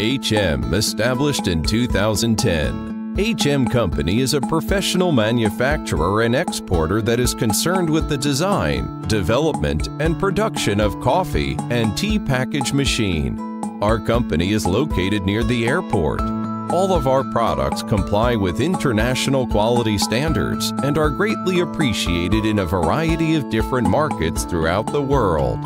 HM, established in 2010. HM Company is a professional manufacturer and exporter that is concerned with the design, development, and production of coffee and tea package machine. Our company is located near the airport. All of our products comply with international quality standards and are greatly appreciated in a variety of different markets throughout the world.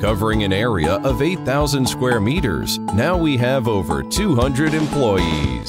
Covering an area of 8,000 square meters, now we have over 200 employees.